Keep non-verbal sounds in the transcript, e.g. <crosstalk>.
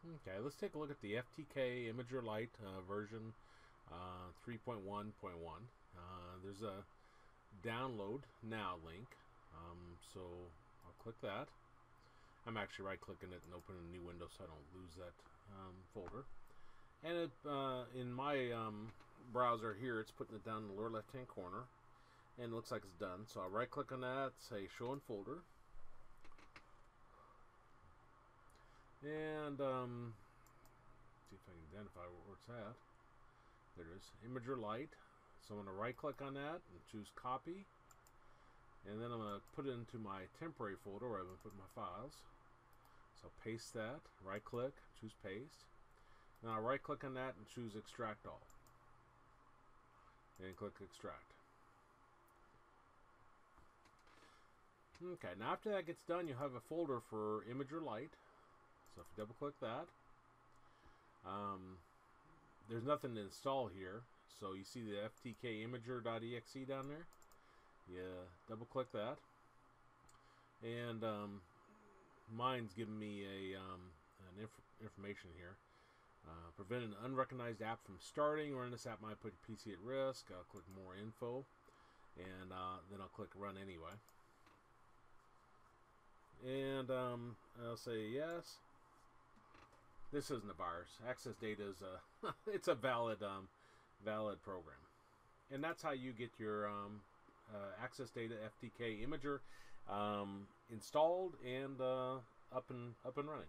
Okay, let's take a look at the FTK Imager Lite uh, version uh, 3.1.1. Uh, there's a download now link, um, so I'll click that. I'm actually right clicking it and opening a new window so I don't lose that um, folder. And it, uh, in my um, browser here, it's putting it down in the lower left hand corner and it looks like it's done. So I'll right click on that, say show in folder. And um, see if I can identify where it's at. There it is, Imager Lite. So I'm going to right click on that and choose copy. And then I'm going to put it into my temporary folder where I'm going to put my files. So paste that, right click, choose paste. Now I right click on that and choose extract all. And click extract. Okay, now after that gets done, you'll have a folder for Imager Lite. So if you double click that, um, there's nothing to install here. So you see the FTK Imager.exe down there. Yeah, double click that. And um, mine's giving me a um, an inf information here. Uh, prevent an unrecognized app from starting, or in this app might put your PC at risk. I'll click more info, and uh, then I'll click run anyway and um, I'll say yes. This isn't a virus. AccessData is a <laughs> it's a valid um, valid program, and that's how you get your um, uh, AccessData FTK imager um, installed and uh, up and up and running.